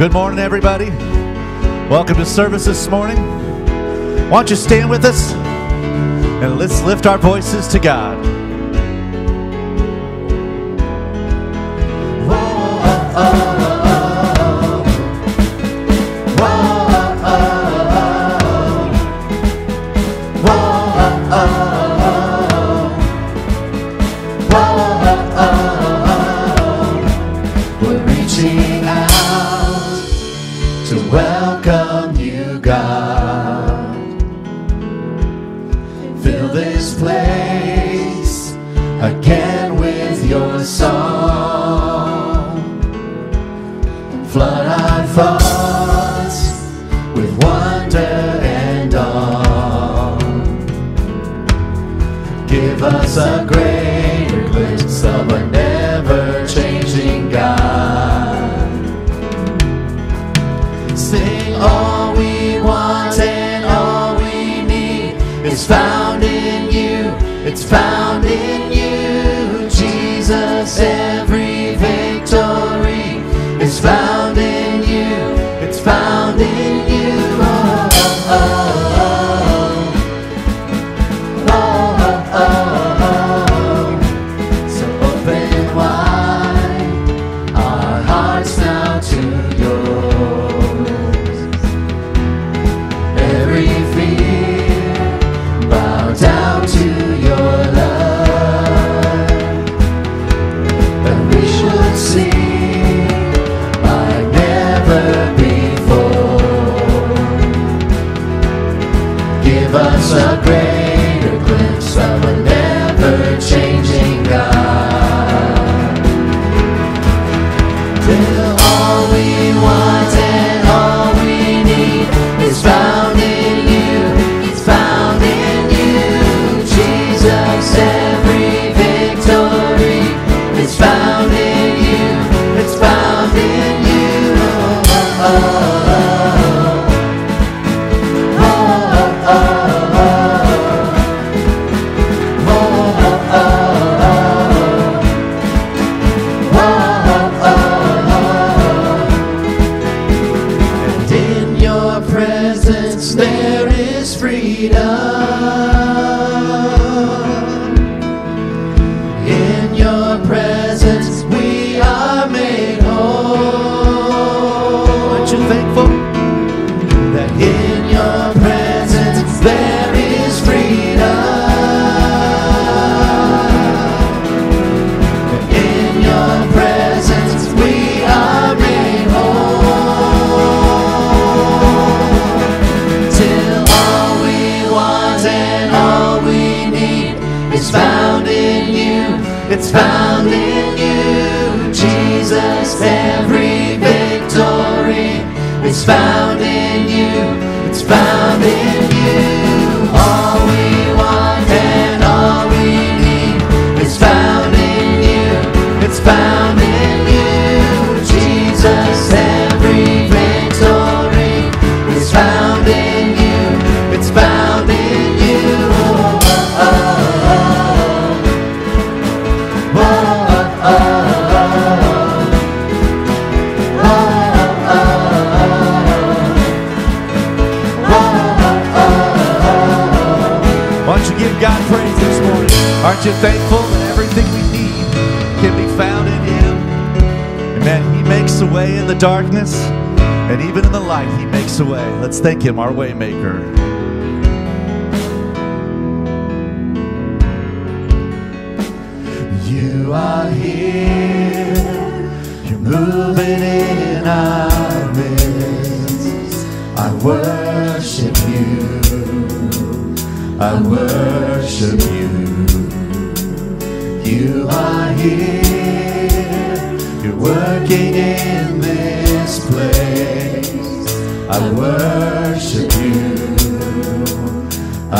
Good morning, everybody. Welcome to service this morning. Why don't you stand with us and let's lift our voices to God. Thank Him, our Waymaker.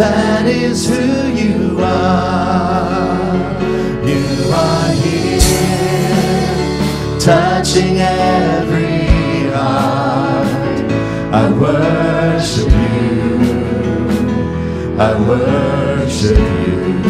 that is who you are You are here, touching every heart. I worship you, I worship you.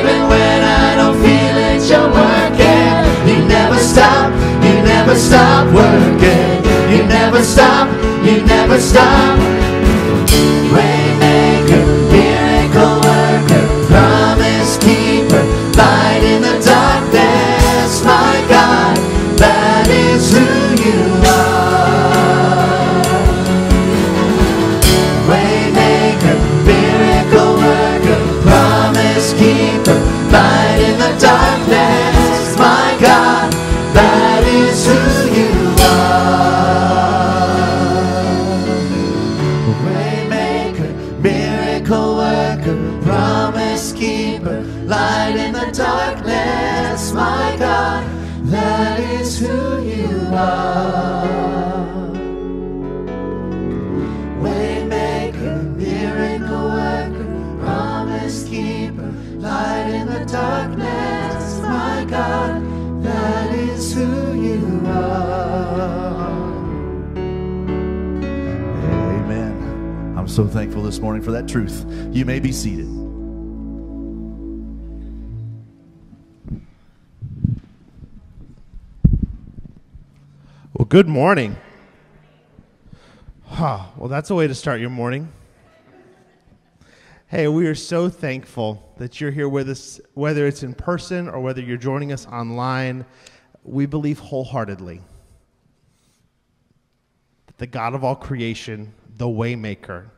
never stop working. You never stop, you never stop. Waymaker, keeper, light in the darkness, my God, that is who you are. Waymaker, miracle worker, promise keeper, light in the darkness, my God, that is who you are. Amen. I'm so thankful this morning for that truth. You may be seated. Good morning. Huh, well, that's a way to start your morning. Hey, we are so thankful that you're here with us, whether it's in person or whether you're joining us online. We believe wholeheartedly that the God of all creation, the Waymaker,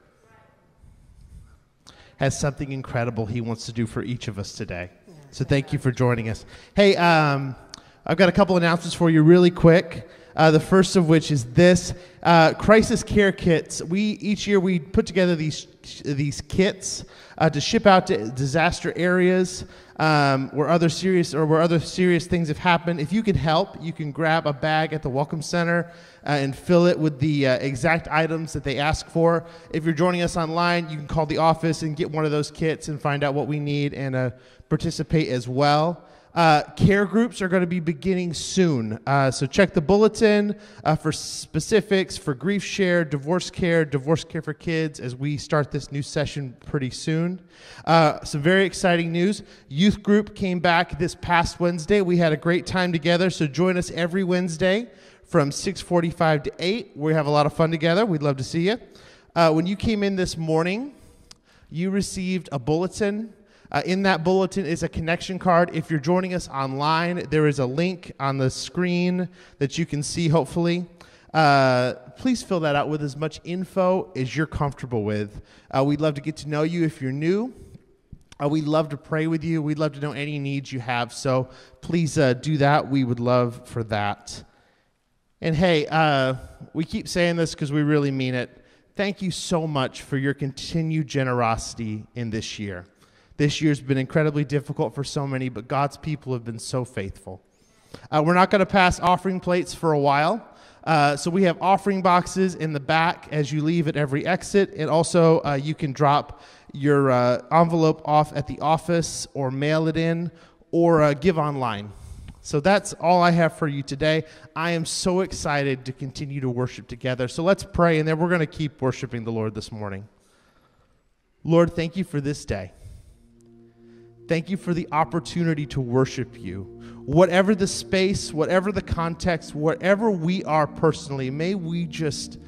has something incredible He wants to do for each of us today. So thank you for joining us. Hey, um, I've got a couple announcements for you really quick. Uh, the first of which is this uh, crisis care kits. We each year we put together these these kits uh, to ship out to disaster areas um, where other serious or where other serious things have happened. If you can help, you can grab a bag at the Welcome Center uh, and fill it with the uh, exact items that they ask for. If you're joining us online, you can call the office and get one of those kits and find out what we need and uh, participate as well. Uh, care groups are going to be beginning soon. Uh, so check the bulletin uh, for specifics for grief share, divorce care, divorce care for kids as we start this new session pretty soon. Uh, some very exciting news. Youth group came back this past Wednesday. We had a great time together. So join us every Wednesday from 6:45 to 8. We have a lot of fun together. We'd love to see you. Uh, when you came in this morning, you received a bulletin. Uh, in that bulletin is a connection card. If you're joining us online, there is a link on the screen that you can see, hopefully. Uh, please fill that out with as much info as you're comfortable with. Uh, we'd love to get to know you if you're new. Uh, we'd love to pray with you. We'd love to know any needs you have. So please uh, do that. We would love for that. And hey, uh, we keep saying this because we really mean it. Thank you so much for your continued generosity in this year. This year's been incredibly difficult for so many, but God's people have been so faithful. Uh, we're not going to pass offering plates for a while. Uh, so we have offering boxes in the back as you leave at every exit. And also, uh, you can drop your uh, envelope off at the office or mail it in or uh, give online. So that's all I have for you today. I am so excited to continue to worship together. So let's pray, and then we're going to keep worshiping the Lord this morning. Lord, thank you for this day. Thank you for the opportunity to worship you. Whatever the space, whatever the context, whatever we are personally, may we just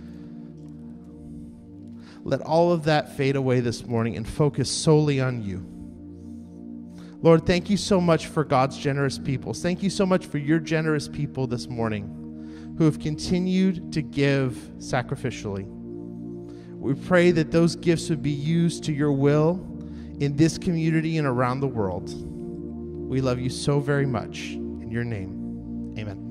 let all of that fade away this morning and focus solely on you. Lord, thank you so much for God's generous people. Thank you so much for your generous people this morning who have continued to give sacrificially. We pray that those gifts would be used to your will in this community and around the world. We love you so very much. In your name, amen.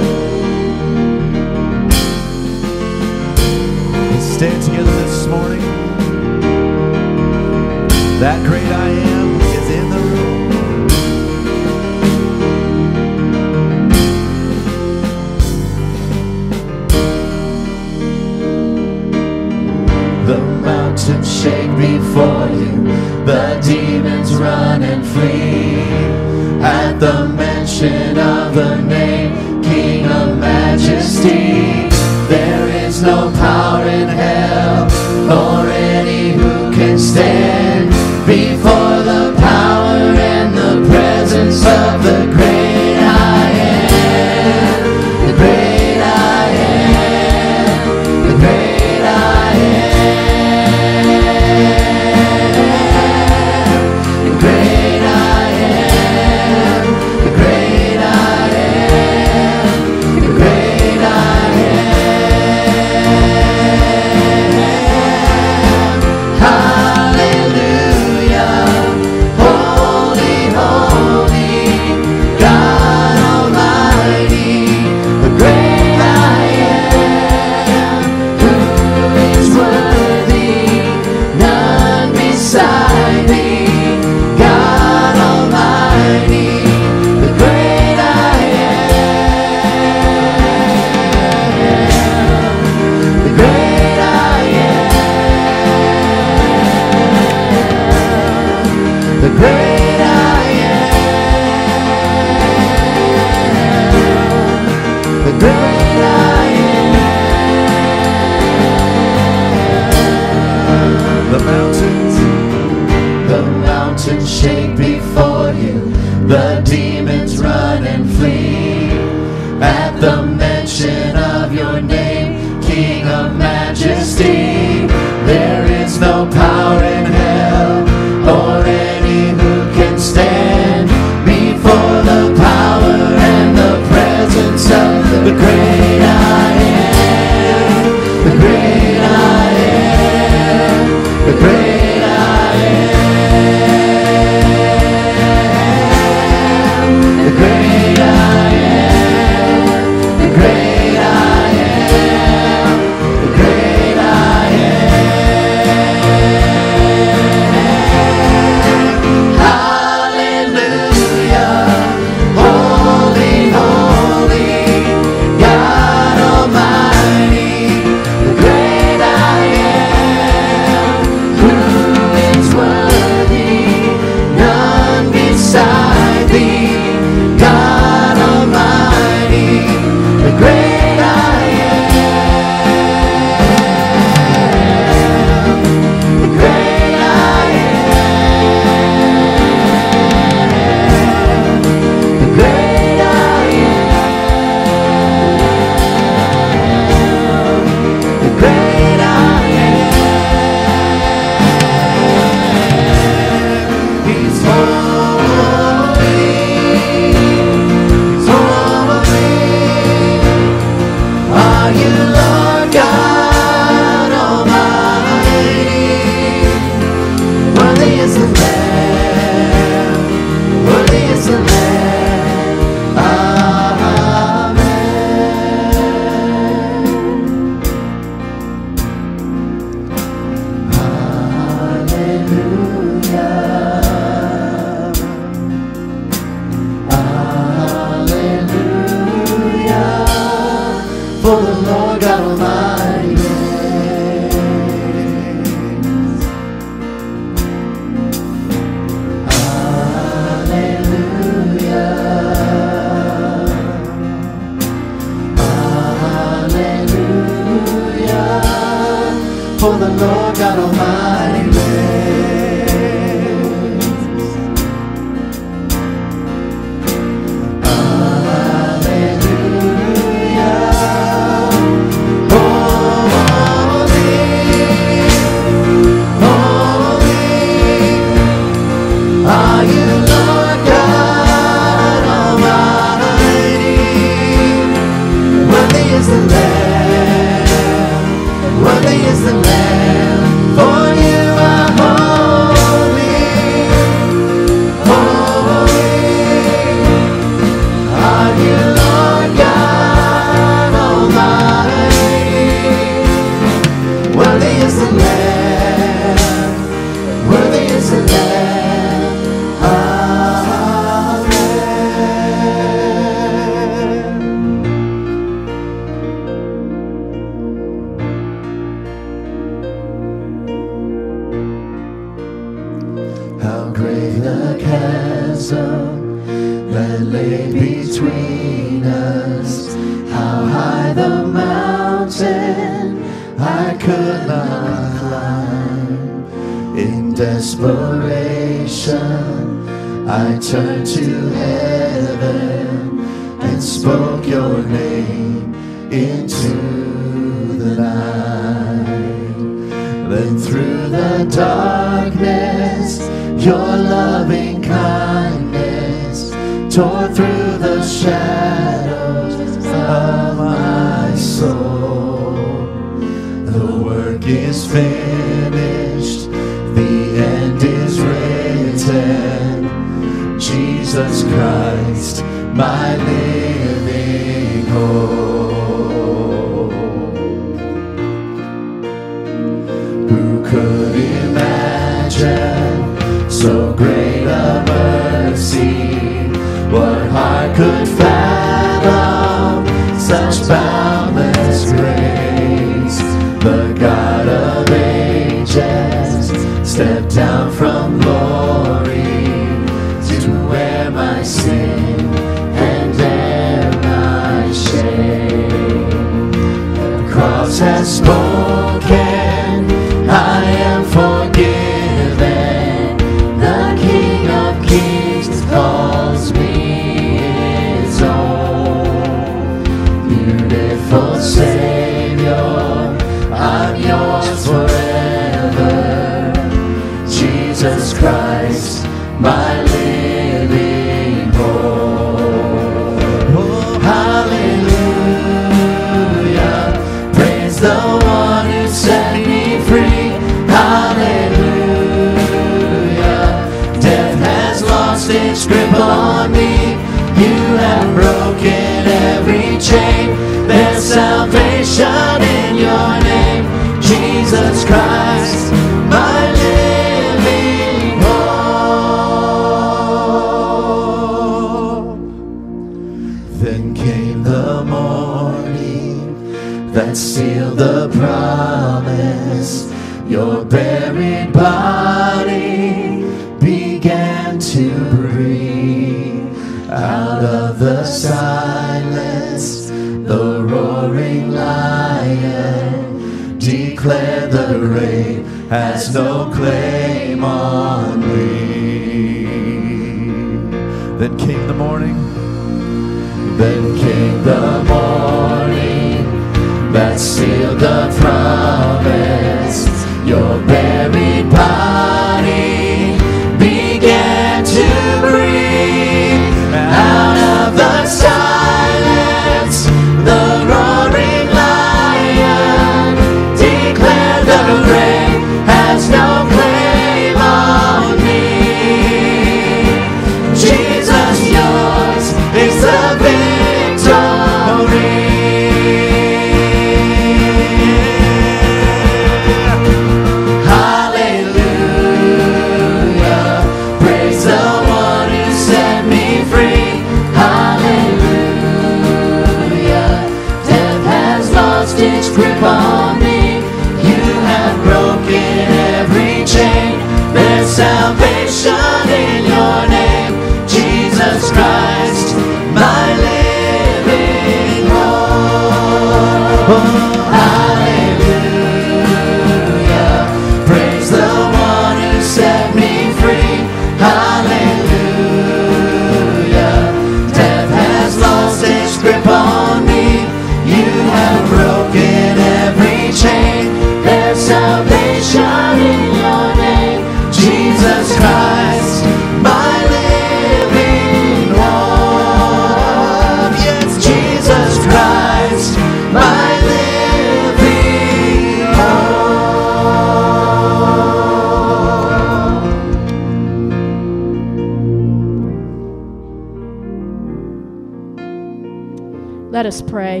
Let us pray.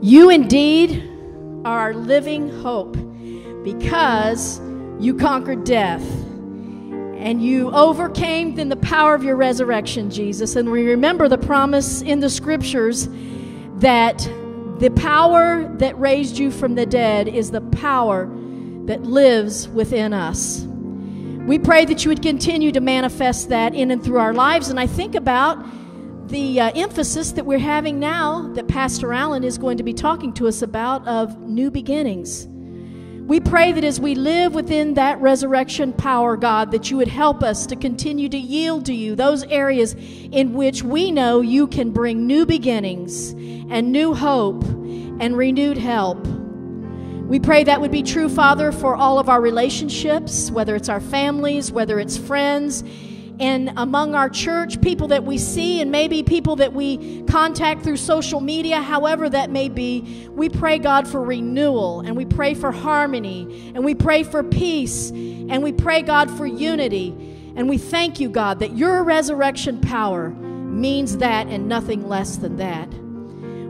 You indeed are our living hope because you conquered death and you overcame in the power of your resurrection, Jesus. And we remember the promise in the scriptures that the power that raised you from the dead is the power that lives within us. We pray that you would continue to manifest that in and through our lives. And I think about the uh, emphasis that we're having now that Pastor Allen is going to be talking to us about of new beginnings. We pray that as we live within that resurrection power, God, that you would help us to continue to yield to you those areas in which we know you can bring new beginnings and new hope and renewed help. We pray that would be true, Father, for all of our relationships, whether it's our families, whether it's friends, and among our church, people that we see, and maybe people that we contact through social media, however that may be. We pray, God, for renewal, and we pray for harmony, and we pray for peace, and we pray, God, for unity. And we thank you, God, that your resurrection power means that and nothing less than that.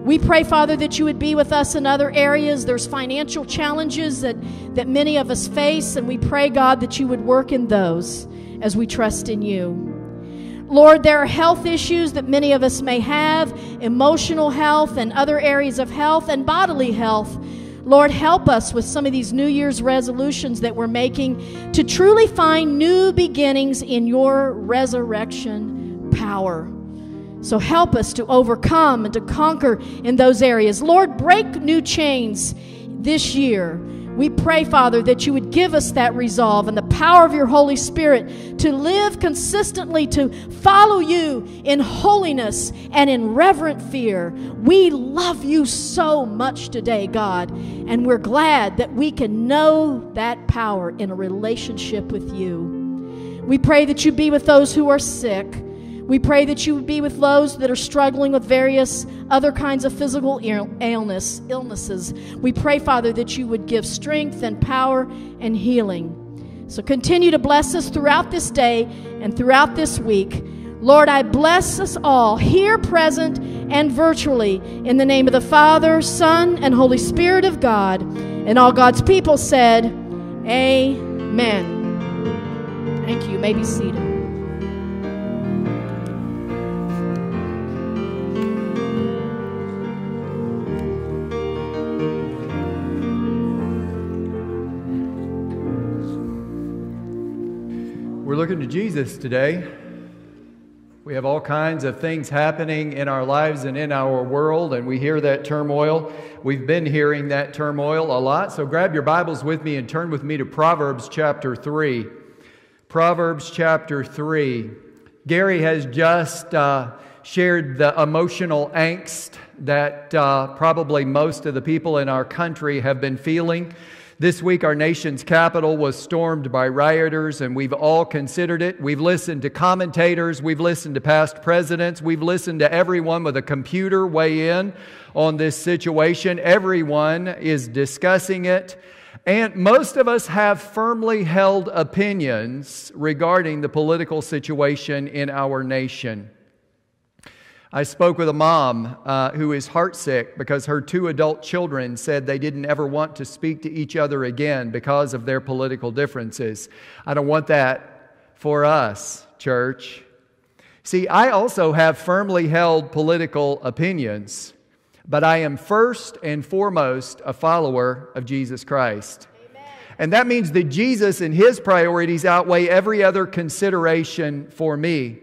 We pray, Father, that you would be with us in other areas. There's financial challenges that, that many of us face, and we pray, God, that you would work in those as we trust in you. Lord, there are health issues that many of us may have, emotional health and other areas of health and bodily health. Lord, help us with some of these New Year's resolutions that we're making to truly find new beginnings in your resurrection power. So help us to overcome and to conquer in those areas. Lord, break new chains this year. We pray, Father, that you would give us that resolve and the power of your Holy Spirit to live consistently, to follow you in holiness and in reverent fear. We love you so much today, God, and we're glad that we can know that power in a relationship with you. We pray that you be with those who are sick. We pray that you would be with those that are struggling with various other kinds of physical illness, illnesses. We pray, Father, that you would give strength and power and healing. So continue to bless us throughout this day and throughout this week. Lord, I bless us all here present and virtually in the name of the Father, Son, and Holy Spirit of God. And all God's people said, Amen. Thank you. you may be seated. Looking to Jesus today. We have all kinds of things happening in our lives and in our world, and we hear that turmoil. We've been hearing that turmoil a lot. So grab your Bibles with me and turn with me to Proverbs chapter 3. Proverbs chapter 3. Gary has just uh, shared the emotional angst that uh, probably most of the people in our country have been feeling. This week, our nation's capital was stormed by rioters, and we've all considered it. We've listened to commentators, we've listened to past presidents, we've listened to everyone with a computer weigh in on this situation. Everyone is discussing it. And most of us have firmly held opinions regarding the political situation in our nation. I spoke with a mom uh, who is heartsick because her two adult children said they didn't ever want to speak to each other again because of their political differences. I don't want that for us, church. See, I also have firmly held political opinions, but I am first and foremost a follower of Jesus Christ. And that means that Jesus and his priorities outweigh every other consideration for me.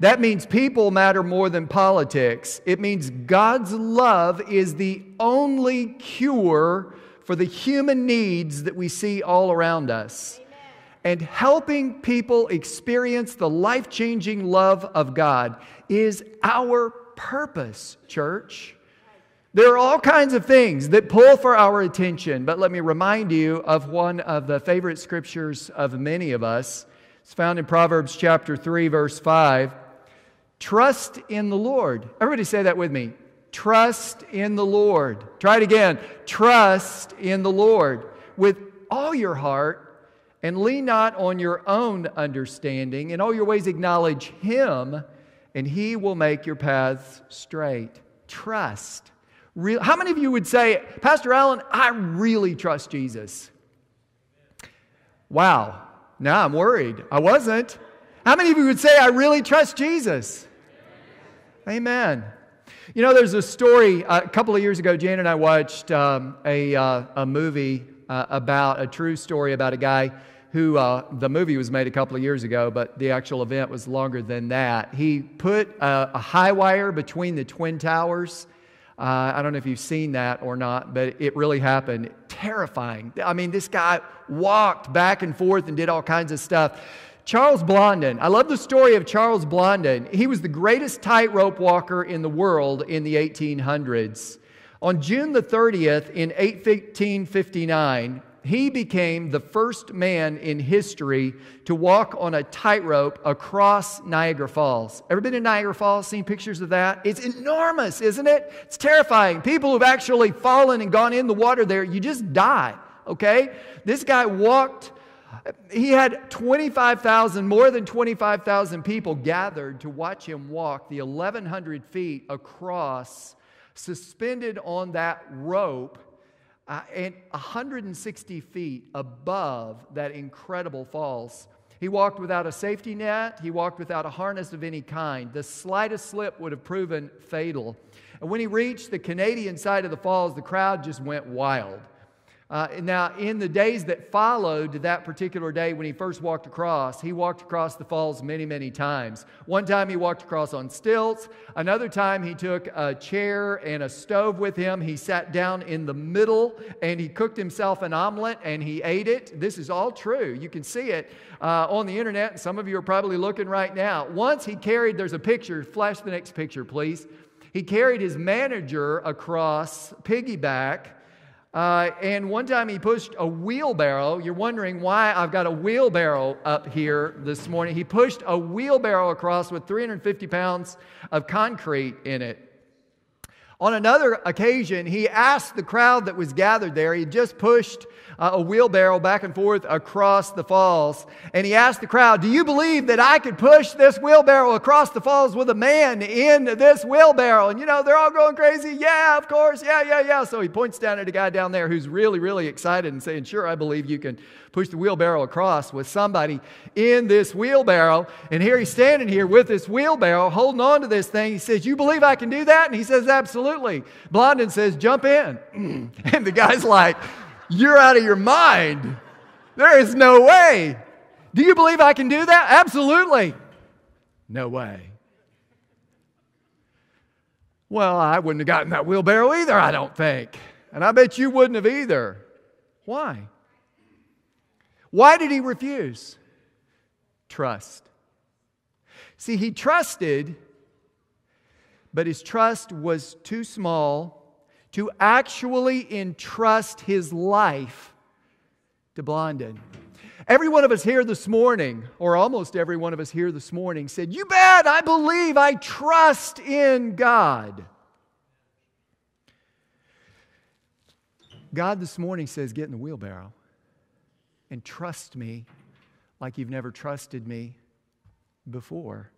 That means people matter more than politics. It means God's love is the only cure for the human needs that we see all around us. And helping people experience the life changing love of God is our purpose, church. There are all kinds of things that pull for our attention, but let me remind you of one of the favorite scriptures of many of us. It's found in Proverbs chapter 3, verse 5. Trust in the Lord. Everybody say that with me. Trust in the Lord. Try it again. Trust in the Lord with all your heart and lean not on your own understanding. In all your ways, acknowledge Him, and He will make your paths straight. Trust. Real, how many of you would say, Pastor Allen, I really trust Jesus? Wow. Now I'm worried. I wasn't. How many of you would say, I really trust Jesus? Amen. You know, there's a story uh, a couple of years ago. Jan and I watched um, a, uh, a movie uh, about a true story about a guy who uh, the movie was made a couple of years ago, but the actual event was longer than that. He put a, a high wire between the Twin Towers. Uh, I don't know if you've seen that or not, but it really happened. Terrifying. I mean, this guy walked back and forth and did all kinds of stuff. Charles Blondin. I love the story of Charles Blondin. He was the greatest tightrope walker in the world in the 1800s. On June the 30th in 1859, he became the first man in history to walk on a tightrope across Niagara Falls. Ever been to Niagara Falls? Seen pictures of that? It's enormous, isn't it? It's terrifying. People who've actually fallen and gone in the water there, you just die, okay? This guy walked he had 25,000, more than 25,000 people gathered to watch him walk the 1,100 feet across, suspended on that rope, uh, and 160 feet above that incredible falls. He walked without a safety net. He walked without a harness of any kind. The slightest slip would have proven fatal. And when he reached the Canadian side of the falls, the crowd just went wild. Uh, now, in the days that followed that particular day when he first walked across, he walked across the falls many, many times. One time he walked across on stilts. Another time he took a chair and a stove with him. He sat down in the middle and he cooked himself an omelet and he ate it. This is all true. You can see it uh, on the internet. Some of you are probably looking right now. Once he carried, there's a picture, flash the next picture, please. He carried his manager across piggyback Uh, and one time he pushed a wheelbarrow. You're wondering why I've got a wheelbarrow up here this morning. He pushed a wheelbarrow across with 350 pounds of concrete in it. On another occasion, he asked the crowd that was gathered there, he just pushed uh, a wheelbarrow back and forth across the falls. And he asked the crowd, Do you believe that I could push this wheelbarrow across the falls with a man in this wheelbarrow? And you know, they're all going crazy. Yeah, of course. Yeah, yeah, yeah. So he points down at a guy down there who's really, really excited and saying, Sure, I believe you can push the wheelbarrow across with somebody in this wheelbarrow. And here he's standing here with this wheelbarrow, holding on to this thing. He says, You believe I can do that? And he says, Absolutely. Blondin says, Jump in. and the guy's like, you're out of your mind. There is no way. Do you believe I can do that? Absolutely. No way. Well, I wouldn't have gotten that wheelbarrow either, I don't think. And I bet you wouldn't have either. Why? Why did he refuse? Trust. See, he trusted, but his trust was too small to actually entrust his life to Blondin. Every one of us here this morning, or almost every one of us here this morning, said, You bet, I believe, I trust in God. God this morning says, Get in the wheelbarrow and trust me like you've never trusted me before.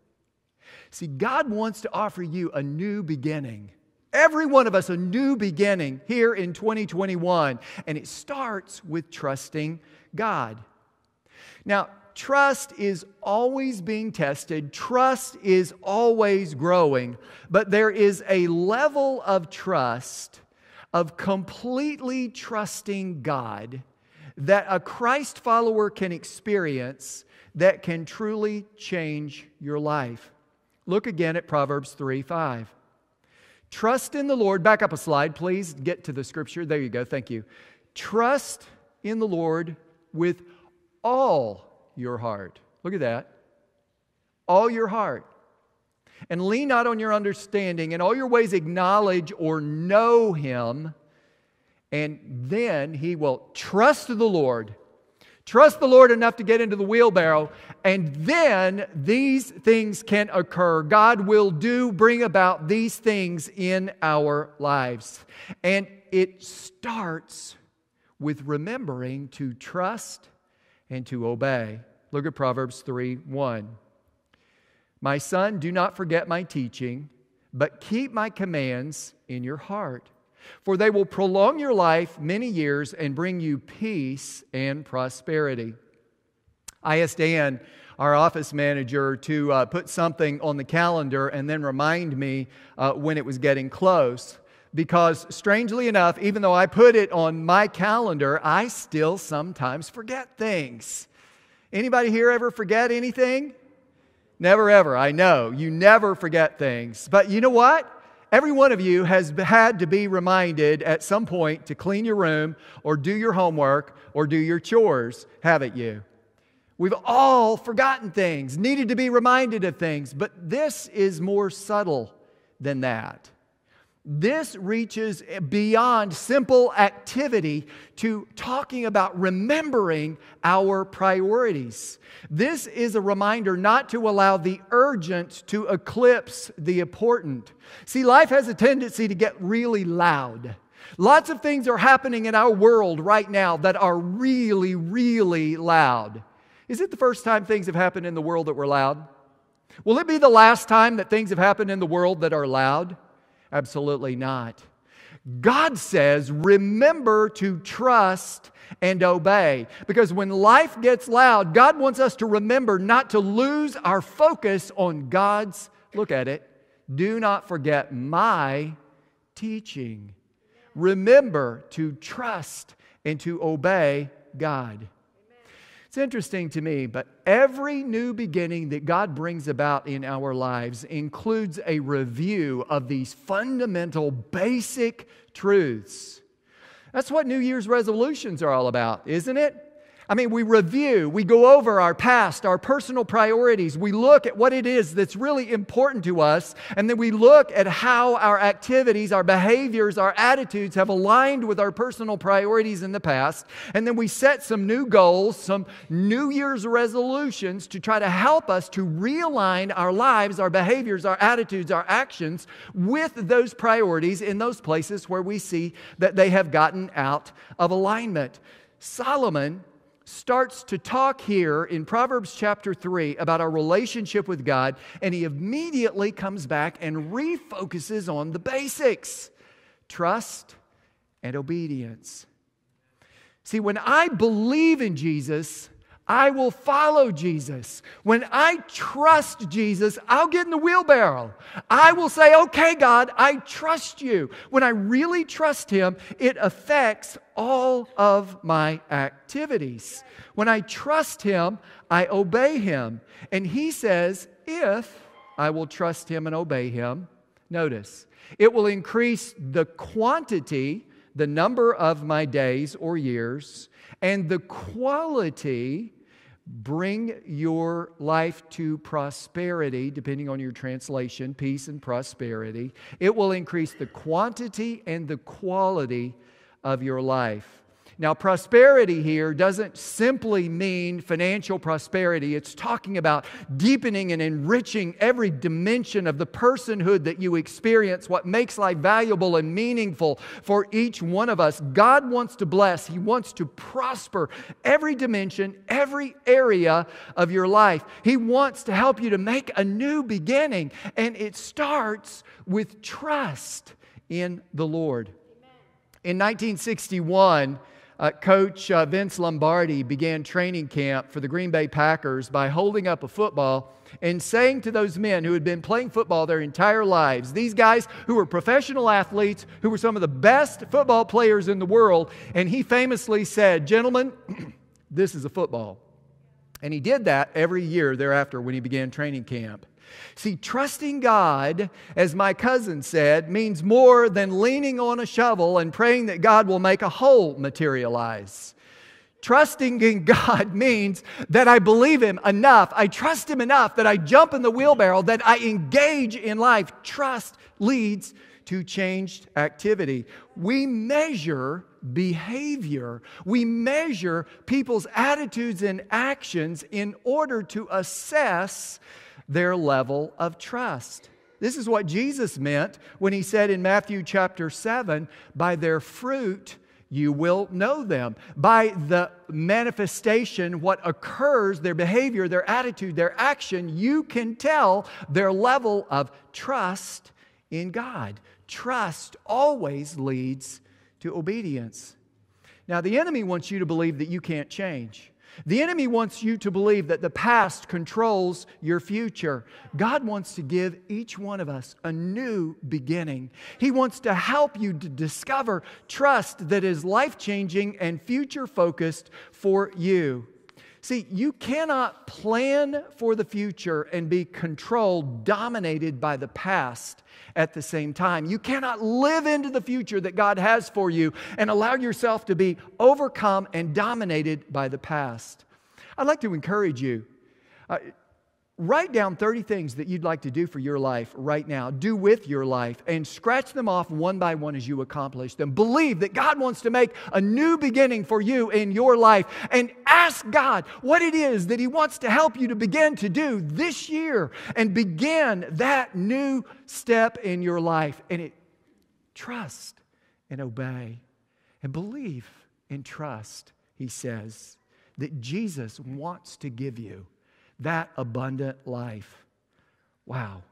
See, God wants to offer you a new beginning every one of us a new beginning here in 2021. And it starts with trusting God. Now, trust is always being tested, trust is always growing, but there is a level of trust, of completely trusting God, that a Christ follower can experience that can truly change your life. Look again at Proverbs 3 5. Trust in the Lord. Back up a slide, please. Get to the scripture. There you go. Thank you. Trust in the Lord with all your heart. Look at that. All your heart. And lean not on your understanding. In all your ways, acknowledge or know Him. And then He will trust the Lord Trust the Lord enough to get into the wheelbarrow, and then these things can occur. God will do, bring about these things in our lives. And it starts with remembering to trust and to obey. Look at Proverbs 3 1. My son, do not forget my teaching, but keep my commands in your heart for they will prolong your life many years and bring you peace and prosperity. I asked Dan, our office manager, to uh, put something on the calendar and then remind me uh, when it was getting close. Because strangely enough, even though I put it on my calendar, I still sometimes forget things. Anybody here ever forget anything? Never ever. I know. You never forget things. But you know what? Every one of you has had to be reminded at some point to clean your room or do your homework or do your chores, haven't you? We've all forgotten things, needed to be reminded of things, but this is more subtle than that. This reaches beyond simple activity to talking about remembering our priorities. This is a reminder not to allow the urgent to eclipse the important. See, life has a tendency to get really loud. Lots of things are happening in our world right now that are really, really loud. Is it the first time things have happened in the world that were loud? Will it be the last time that things have happened in the world that are loud? Absolutely not. God says, remember to trust and obey. Because when life gets loud, God wants us to remember not to lose our focus on God's, look at it, do not forget my teaching. Remember to trust and to obey God. It's interesting to me, but every new beginning that God brings about in our lives includes a review of these fundamental, basic truths. That's what New Year's resolutions are all about, isn't it? I mean, we review, we go over our past, our personal priorities. We look at what it is that's really important to us, and then we look at how our activities, our behaviors, our attitudes have aligned with our personal priorities in the past. And then we set some new goals, some New Year's resolutions to try to help us to realign our lives, our behaviors, our attitudes, our actions with those priorities in those places where we see that they have gotten out of alignment. Solomon starts to talk here in Proverbs chapter 3 about our relationship with God, and he immediately comes back and refocuses on the basics trust and obedience. See, when I believe in Jesus, I will follow Jesus. When I trust Jesus, I'll get in the wheelbarrow. I will say, okay, God, I trust you. When I really trust Him, it affects all of my activities. When I trust Him, I obey Him. And He says, if I will trust Him and obey Him, notice, it will increase the quantity, the number of my days or years, and the quality bring your life to prosperity, depending on your translation, peace and prosperity. It will increase the quantity and the quality of your life. Now, prosperity here doesn't simply mean financial prosperity. It's talking about deepening and enriching every dimension of the personhood that you experience, what makes life valuable and meaningful for each one of us. God wants to bless, He wants to prosper every dimension, every area of your life. He wants to help you to make a new beginning, and it starts with trust in the Lord. In 1961, uh, Coach uh, Vince Lombardi began training camp for the Green Bay Packers by holding up a football and saying to those men who had been playing football their entire lives, these guys who were professional athletes, who were some of the best football players in the world, and he famously said, Gentlemen, this is a football. And he did that every year thereafter when he began training camp. See, trusting God, as my cousin said, means more than leaning on a shovel and praying that God will make a hole materialize. Trusting in God means that I believe Him enough, I trust Him enough that I jump in the wheelbarrow, that I engage in life. Trust leads to changed activity. We measure behavior, we measure people's attitudes and actions in order to assess their level of trust. This is what Jesus meant when he said in Matthew chapter 7 by their fruit you will know them. By the manifestation, what occurs, their behavior, their attitude, their action, you can tell their level of trust in God. Trust always leads to obedience. Now, the enemy wants you to believe that you can't change. The enemy wants you to believe that the past controls your future. God wants to give each one of us a new beginning. He wants to help you to discover trust that is life changing and future focused for you. See, you cannot plan for the future and be controlled, dominated by the past at the same time. You cannot live into the future that God has for you and allow yourself to be overcome and dominated by the past. I'd like to encourage you. Uh, Write down 30 things that you'd like to do for your life right now. Do with your life and scratch them off one by one as you accomplish them. Believe that God wants to make a new beginning for you in your life and ask God what it is that He wants to help you to begin to do this year and begin that new step in your life. And it trust and obey and believe and trust, He says, that Jesus wants to give you that abundant life. Wow.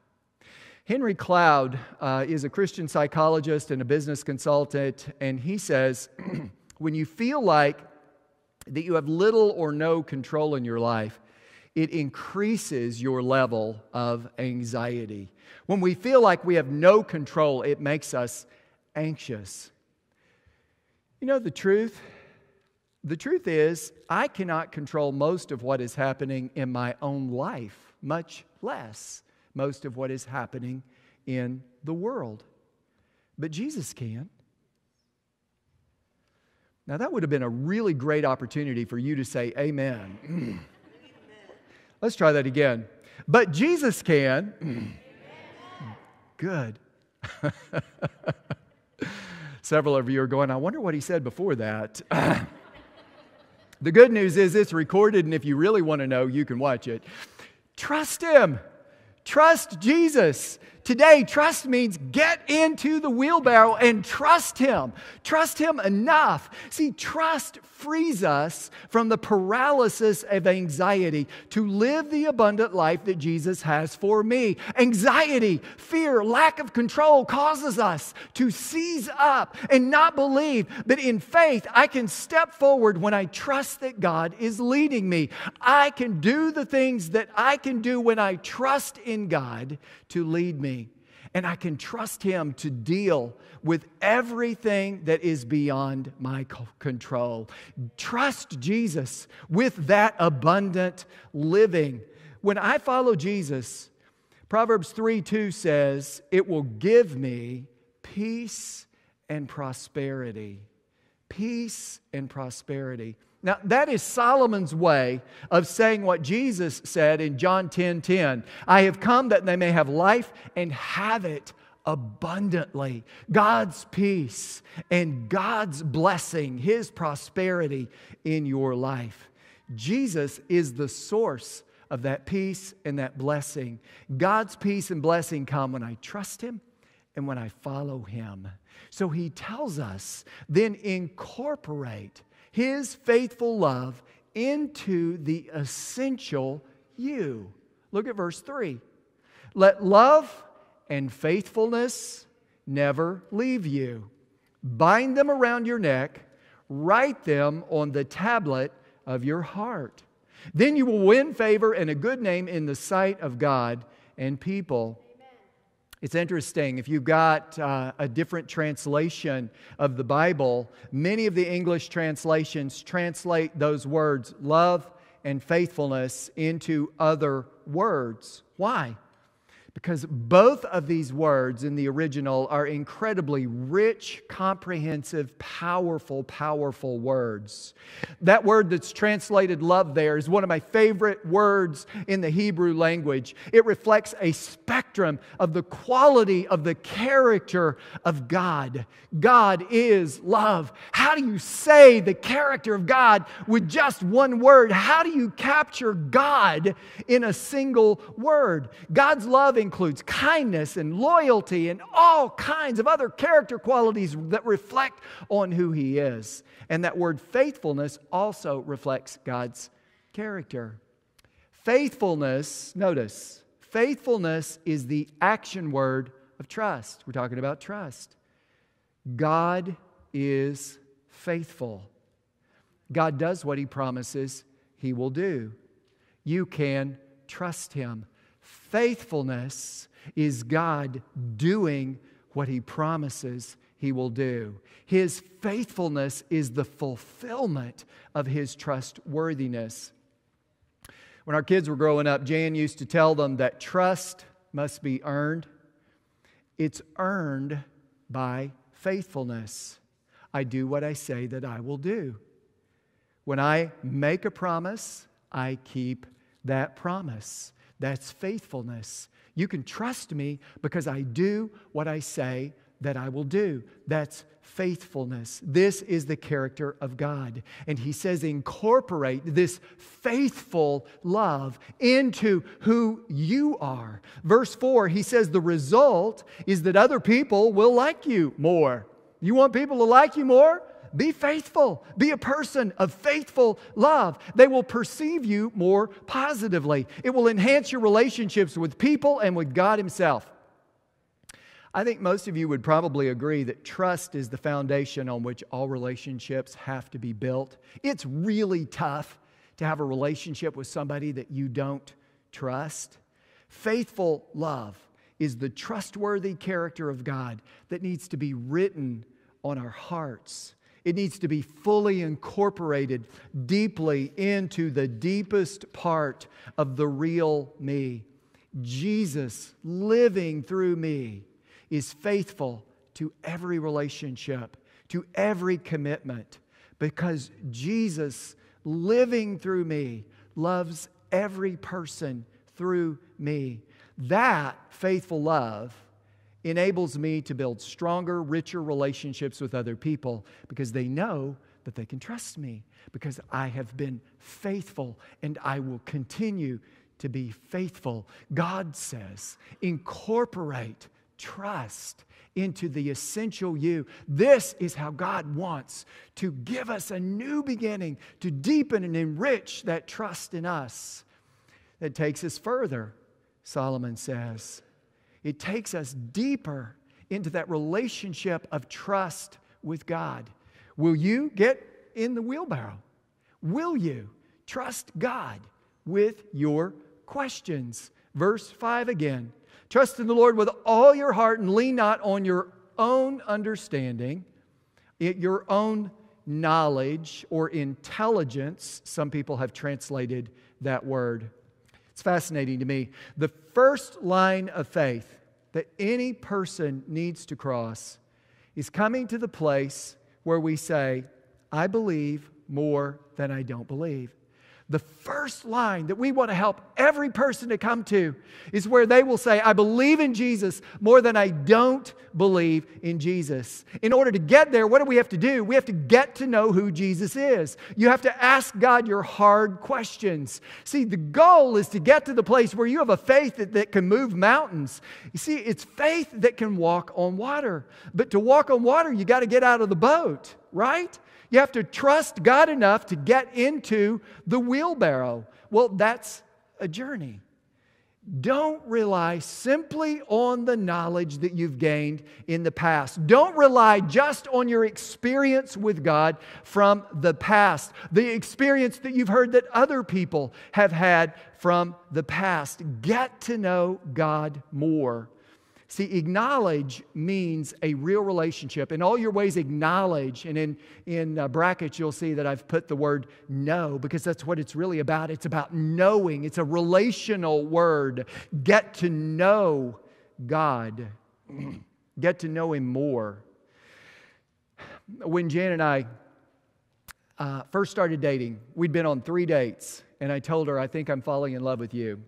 Henry Cloud uh, is a Christian psychologist and a business consultant, and he says when you feel like that you have little or no control in your life, it increases your level of anxiety. When we feel like we have no control, it makes us anxious. You know the truth? The truth is, I cannot control most of what is happening in my own life, much less most of what is happening in the world. But Jesus can. Now, that would have been a really great opportunity for you to say, Amen. Let's try that again. But Jesus can. Good. Several of you are going, I wonder what he said before that. the good news is it's recorded, and if you really want to know, you can watch it. Trust him. Trust Jesus. Today, trust means get into the wheelbarrow and trust Him. Trust Him enough. See, trust frees us from the paralysis of anxiety to live the abundant life that Jesus has for me. Anxiety, fear, lack of control causes us to seize up and not believe. But in faith, I can step forward when I trust that God is leading me. I can do the things that I can do when I trust in God to lead me and I can trust Him to deal with everything that is beyond my control. Trust Jesus with that abundant living. When I follow Jesus, Proverbs 3 2 says, It will give me peace and prosperity. Peace and prosperity. Now, that is Solomon's way of saying what Jesus said in John 10 10. I have come that they may have life and have it abundantly. God's peace and God's blessing, His prosperity in your life. Jesus is the source of that peace and that blessing. God's peace and blessing come when I trust Him and when I follow Him. So He tells us, then incorporate his faithful love into the essential you. Look at verse 3. Let love and faithfulness never leave you. Bind them around your neck, write them on the tablet of your heart. Then you will win favor and a good name in the sight of God and people. It's interesting. If you've got uh, a different translation of the Bible, many of the English translations translate those words, love and faithfulness, into other words. Why? Because both of these words in the original are incredibly rich, comprehensive, powerful, powerful words. That word that's translated love there is one of my favorite words in the Hebrew language. It reflects a spectrum of the quality of the character of God. God is love. How do you say the character of God with just one word? How do you capture God in a single word? God's love includes kindness and loyalty and all kinds of other character qualities that reflect on who He is. And that word faithfulness also reflects God's character. Faithfulness, notice, faithfulness is the action word of trust. We're talking about trust. God is faithful. God does what He promises He will do. You can trust Him. Faithfulness is God doing what He promises He will do. His faithfulness is the fulfillment of His trustworthiness. When our kids were growing up, Jan used to tell them that trust must be earned. It's earned by faithfulness. I do what I say that I will do. When I make a promise, I keep that promise. That's faithfulness. You can trust me because I do what I say that I will do. That's faithfulness. This is the character of God. And he says, incorporate this faithful love into who you are. Verse 4, he says, the result is that other people will like you more. You want people to like you more? Be faithful. Be a person of faithful love. They will perceive you more positively. It will enhance your relationships with people and with God Himself. I think most of you would probably agree that trust is the foundation on which all relationships have to be built. It's really tough to have a relationship with somebody that you don't trust. Faithful love is the trustworthy character of God that needs to be written on our hearts it needs to be fully incorporated deeply into the deepest part of the real me. Jesus living through me is faithful to every relationship, to every commitment. because Jesus living through me loves every person through me. That faithful love enables me to build stronger, richer relationships with other people because they know that they can trust me because I have been faithful and I will continue to be faithful. God says, incorporate trust into the essential you. This is how God wants to give us a new beginning, to deepen and enrich that trust in us. That takes us further, Solomon says. It takes us deeper into that relationship of trust with God. Will you get in the wheelbarrow? Will you trust God with your questions? Verse 5 again. Trust in the Lord with all your heart and lean not on your own understanding, your own knowledge or intelligence. Some people have translated that word. It's fascinating to me. The first line of faith that any person needs to cross is coming to the place where we say, I believe more than I don't believe. The first line that we want to help every person to come to is where they will say, I believe in Jesus more than I don't believe in Jesus. In order to get there, what do we have to do? We have to get to know who Jesus is. You have to ask God your hard questions. See, the goal is to get to the place where you have a faith that, that can move mountains. You see, it's faith that can walk on water. But to walk on water, you got to get out of the boat, right? You have to trust God enough to get into the wheelbarrow. Well, that's a journey. Don't rely simply on the knowledge that you've gained in the past. Don't rely just on your experience with God from the past, the experience that you've heard that other people have had from the past. Get to know God more. See, acknowledge means a real relationship. In all your ways, acknowledge. And in, in uh, brackets, you'll see that I've put the word know because that's what it's really about. It's about knowing, it's a relational word. Get to know God, get to know Him more. When Jan and I uh, first started dating, we'd been on three dates, and I told her, I think I'm falling in love with you.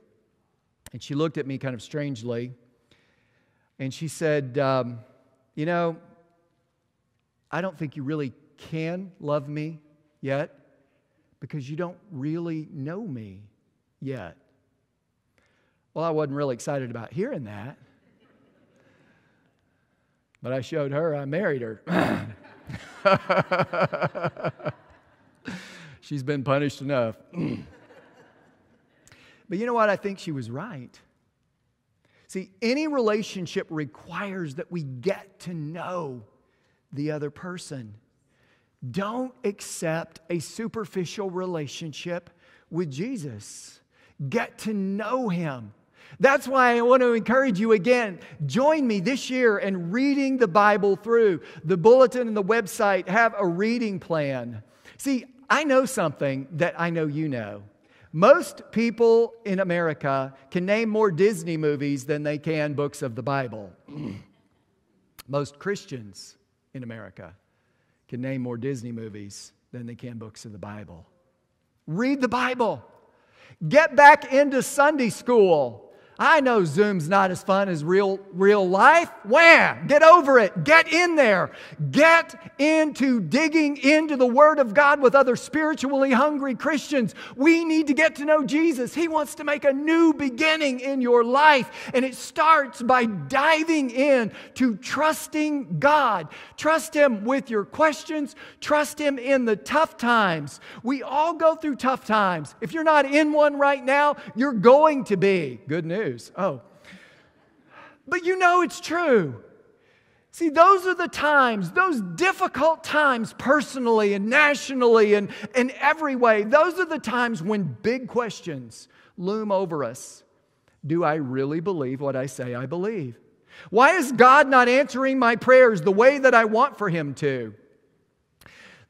And she looked at me kind of strangely and she said, um, You know, I don't think you really can love me yet because you don't really know me yet. Well, I wasn't really excited about hearing that. But I showed her I married her. She's been punished enough. but you know what? I think she was right. See, any relationship requires that we get to know the other person. Don't accept a superficial relationship with Jesus. Get to know him. That's why I want to encourage you again. Join me this year in reading the Bible through. The bulletin and the website have a reading plan. See, I know something that I know you know. Most people in America can name more Disney movies than they can books of the Bible. Most Christians in America can name more Disney movies than they can books of the Bible. Read the Bible. Get back into Sunday school. I know Zoom's not as fun as real, real life. Wham! Get over it. Get in there. Get into digging into the Word of God with other spiritually hungry Christians. We need to get to know Jesus. He wants to make a new beginning in your life. And it starts by diving in to trusting God. Trust Him with your questions, trust Him in the tough times. We all go through tough times. If you're not in one right now, you're going to be. Good news news. Oh. But you know it's true. See, those are the times, those difficult times personally and nationally and in every way, those are the times when big questions loom over us. Do I really believe what I say I believe? Why is God not answering my prayers the way that I want for Him to?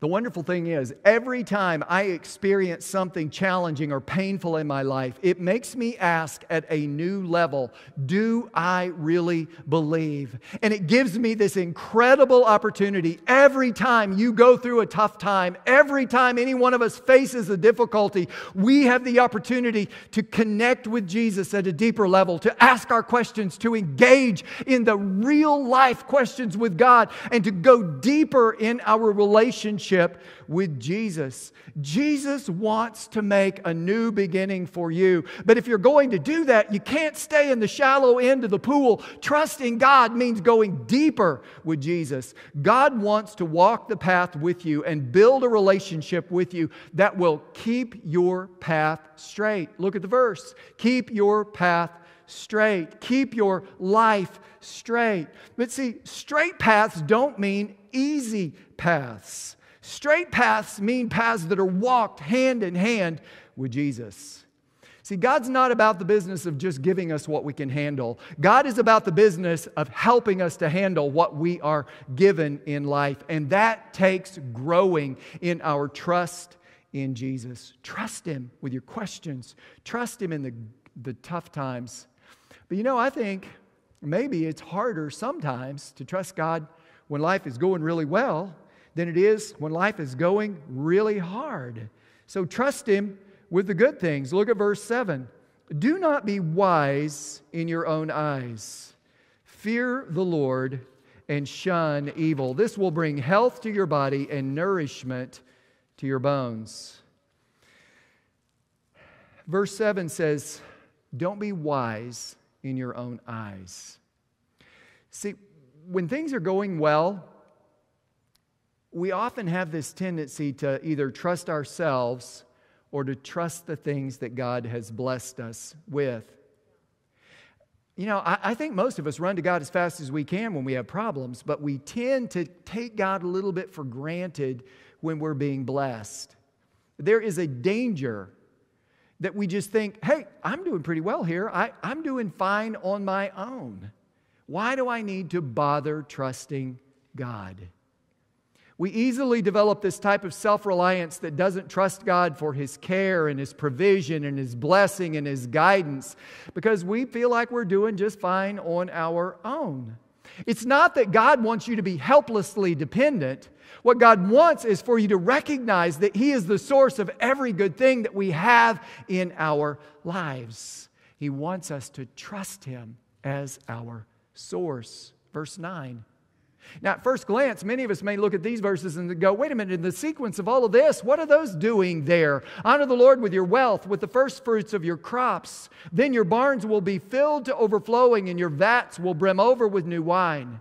The wonderful thing is, every time I experience something challenging or painful in my life, it makes me ask at a new level Do I really believe? And it gives me this incredible opportunity every time you go through a tough time, every time any one of us faces a difficulty, we have the opportunity to connect with Jesus at a deeper level, to ask our questions, to engage in the real life questions with God, and to go deeper in our relationship relationship with Jesus. Jesus wants to make a new beginning for you. But if you're going to do that, you can't stay in the shallow end of the pool. Trusting God means going deeper with Jesus. God wants to walk the path with you and build a relationship with you that will keep your path straight. Look at the verse. Keep your path straight. Keep your life straight. But see, straight paths don't mean easy paths. Straight paths mean paths that are walked hand in hand with Jesus. See, God's not about the business of just giving us what we can handle. God is about the business of helping us to handle what we are given in life. And that takes growing in our trust in Jesus. Trust Him with your questions, trust Him in the, the tough times. But you know, I think maybe it's harder sometimes to trust God when life is going really well than it is when life is going really hard. So trust Him with the good things. Look at verse 7. Do not be wise in your own eyes. Fear the Lord and shun evil. This will bring health to your body and nourishment to your bones. Verse 7 says, Don't be wise in your own eyes. See, when things are going well, we often have this tendency to either trust ourselves or to trust the things that God has blessed us with. You know, I, I, think most of us run to God as fast as we can when we have problems, but we tend to take God a little bit for granted when we're being blessed. There is a danger that we just think, hey, I'm doing pretty well here. I, I'm doing fine on my own. Why do I need to bother trusting God? We easily develop this type of self reliance that doesn't trust God for His care and His provision and His blessing and His guidance because we feel like we're doing just fine on our own. It's not that God wants you to be helplessly dependent. What God wants is for you to recognize that He is the source of every good thing that we have in our lives. He wants us to trust Him as our source. Verse 9. Now, at first glance, many of us may look at these verses and go, wait a minute, in the sequence of all of this, what are those doing there? Honor the Lord with your wealth, with the first fruits of your crops. Then your barns will be filled to overflowing, and your vats will brim over with new wine.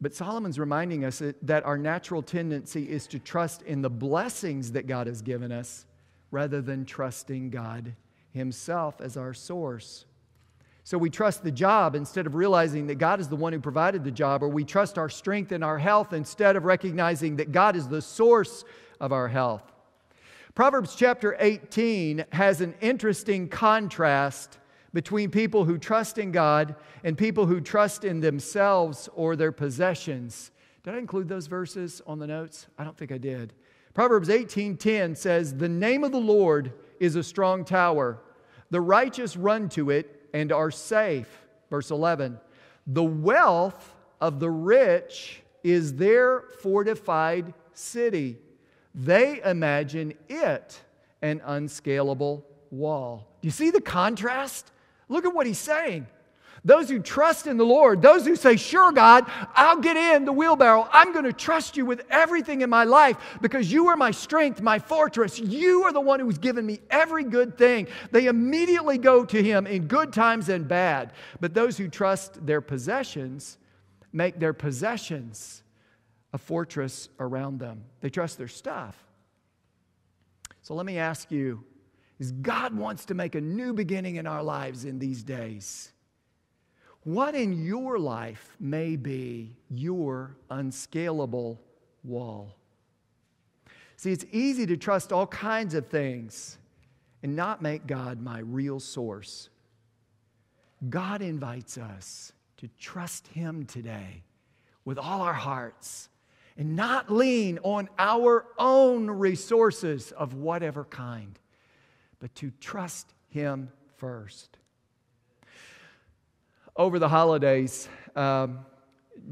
But Solomon's reminding us that our natural tendency is to trust in the blessings that God has given us rather than trusting God Himself as our source. So we trust the job instead of realizing that God is the one who provided the job, or we trust our strength and our health instead of recognizing that God is the source of our health. Proverbs chapter 18 has an interesting contrast between people who trust in God and people who trust in themselves or their possessions. Did I include those verses on the notes? I don't think I did. Proverbs 18:10 says, "The name of the Lord is a strong tower. The righteous run to it and are safe. Verse 11 The wealth of the rich is their fortified city. They imagine it an unscalable wall. Do you see the contrast? Look at what he's saying. Those who trust in the Lord, those who say, Sure, God, I'll get in the wheelbarrow. I'm going to trust you with everything in my life because you are my strength, my fortress. You are the one who's given me every good thing. They immediately go to Him in good times and bad. But those who trust their possessions make their possessions a fortress around them. They trust their stuff. So let me ask you is God wants to make a new beginning in our lives in these days. What in your life may be your unscalable wall? See, it's easy to trust all kinds of things and not make God my real source. God invites us to trust Him today with all our hearts and not lean on our own resources of whatever kind, but to trust Him first. Over the holidays, um,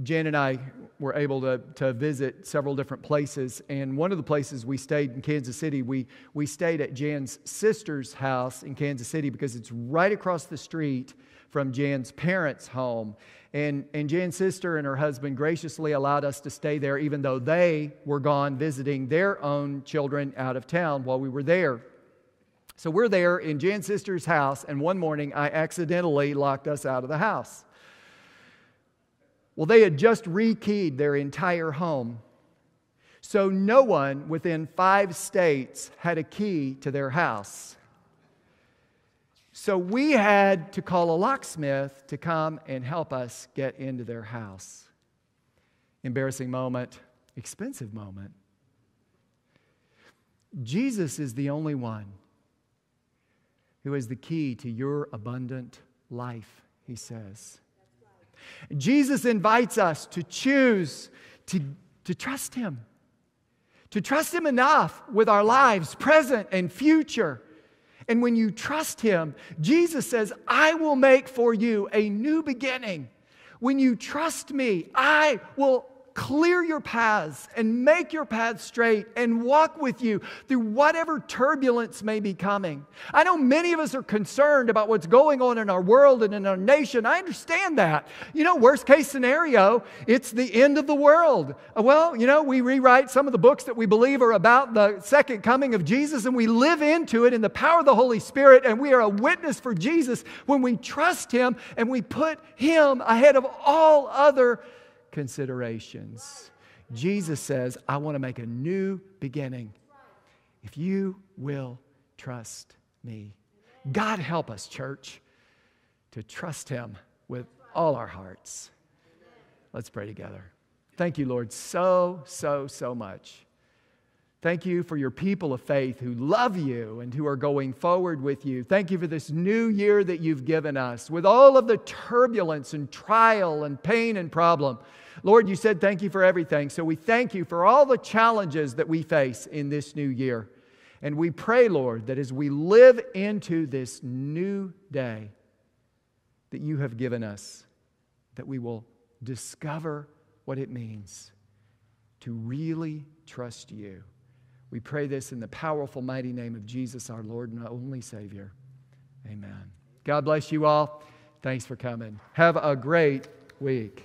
Jan and I were able to, to visit several different places. And one of the places we stayed in Kansas City, we, we stayed at Jan's sister's house in Kansas City because it's right across the street from Jan's parents' home. And, and Jan's sister and her husband graciously allowed us to stay there, even though they were gone visiting their own children out of town while we were there. So we're there in Jan's sister's house, and one morning I accidentally locked us out of the house. Well, they had just rekeyed their entire home. So no one within five states had a key to their house. So we had to call a locksmith to come and help us get into their house. Embarrassing moment, expensive moment. Jesus is the only one who has the key to your abundant life, he says. Jesus invites us to choose to, to trust Him, to trust Him enough with our lives, present and future. And when you trust Him, Jesus says, I will make for you a new beginning. When you trust me, I will clear your paths and make your paths straight and walk with you through whatever turbulence may be coming. I know many of us are concerned about what's going on in our world and in our nation. I understand that. You know, worst case scenario, it's the end of the world. Well, you know, we rewrite some of the books that we believe are about the second coming of Jesus and we live into it in the power of the Holy Spirit and we are a witness for Jesus when we trust Him and we put Him ahead of all other considerations. Jesus says, I want to make a new beginning. If you will trust me. God help us, church, to trust Him with all our hearts. Let's pray together. Thank you, Lord, so, so, so much. Thank you for your people of faith who love you and who are going forward with you. Thank you for this new year that you've given us with all of the turbulence and trial and pain and problem. Lord, you said thank you for everything. So we thank you for all the challenges that we face in this new year. And we pray, Lord, that as we live into this new day that you have given us, that we will discover what it means to really trust you. We pray this in the powerful, mighty name of Jesus, our Lord and only Savior. Amen. God bless you all. Thanks for coming. Have a great week.